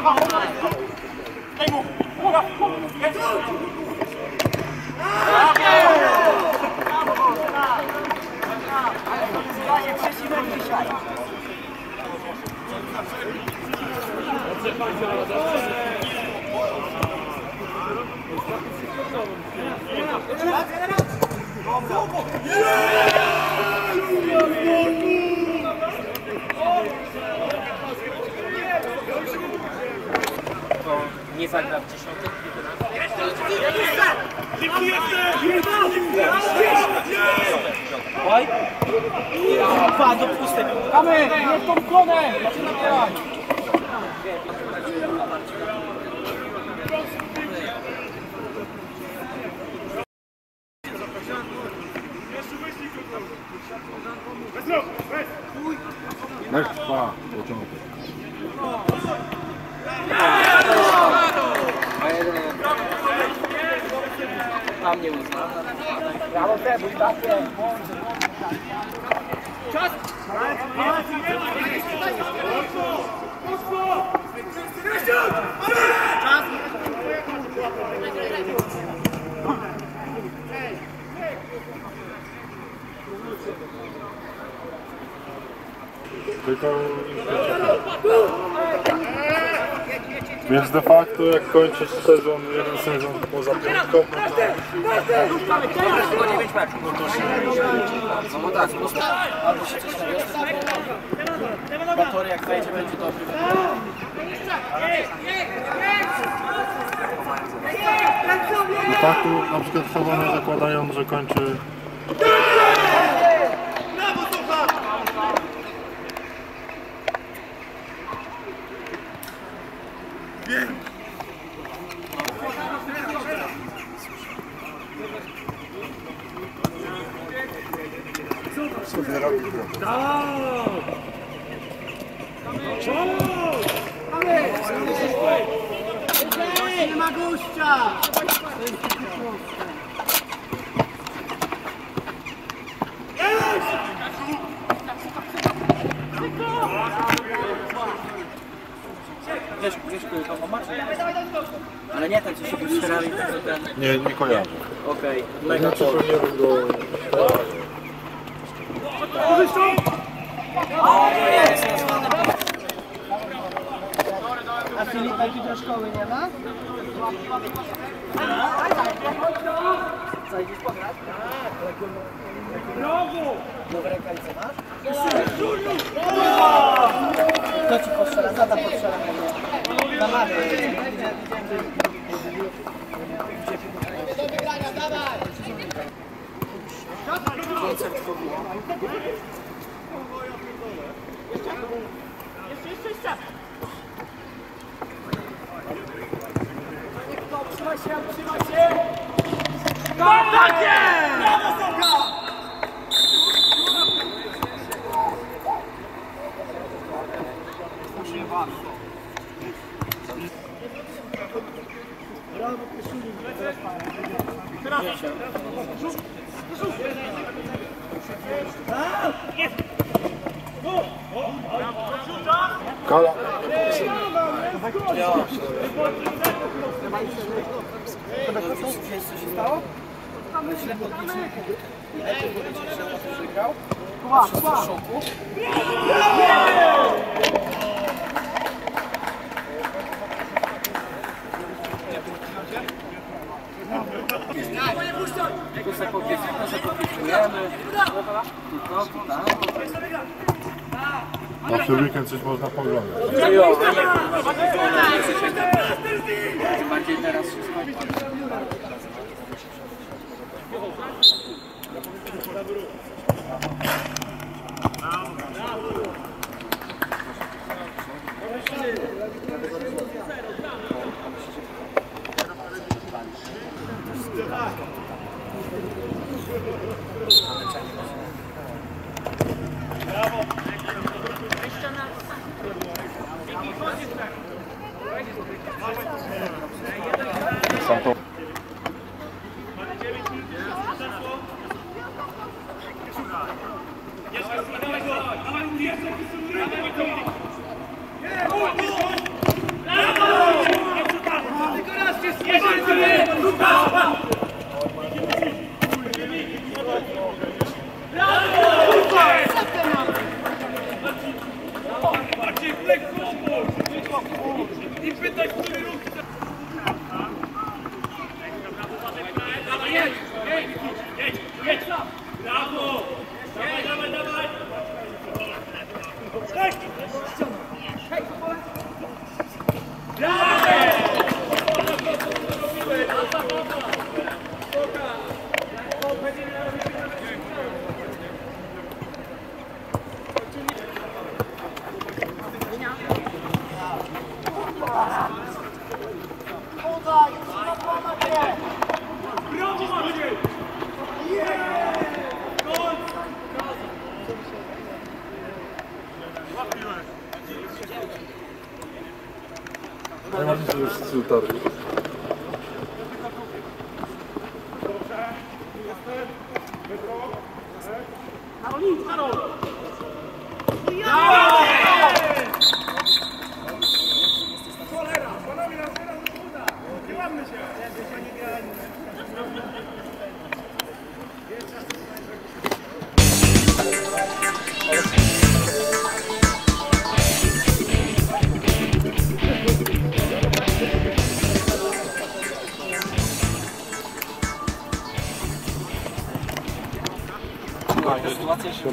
Nie zagra w dziesiątych, Oj! Dwa do pustej. Kamy, nie w tą stronę! Macie nabierać! Weź trwa początek. Tam nie uzna. Brawo, Sebuś, takie! Tylko... Więc de facto jak kończysz sezon, jeden sezon poza piątką, no to Tylko 9 meczów. No tak, na przykład Hawana zakładają, że kończy Nie ma gościa! Wiesz, wiesz, który to ma Ale nie tak, co się wystrzelali, tylko ten... Nie, nie kojarzę. Okej, mega Znaczy to. powinienem go... O, jest. A Filipa do szkoły nie ma? Co, idziesz pograć? Nowe rękawice masz? Kto ci postrzela? Zada postrzela mnie. Na matę. Koncert w ogóle. Trzymaj się, trzymaj się! Kontakcie! Brawo, Soka! Kala. Wiesz, co się stało? Źle podliczył. Lepiej powiedzieć, że to wygrał. Kuba, W szoku. Tylko se popiec- tylko se tak. Na w weekend coś można poglądać. Jo, Tym bardziej teraz wszystko. Sam jedź, jedź, jedź, brawo! Dawaj, dawaj, dawaj! Skaj! Kurwa, już na pomocy! Brawo, Maciej! Ja mam że już z utarli. Sytuacja się